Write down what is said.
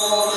Lord.